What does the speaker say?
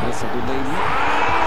Cobrança do Neyman.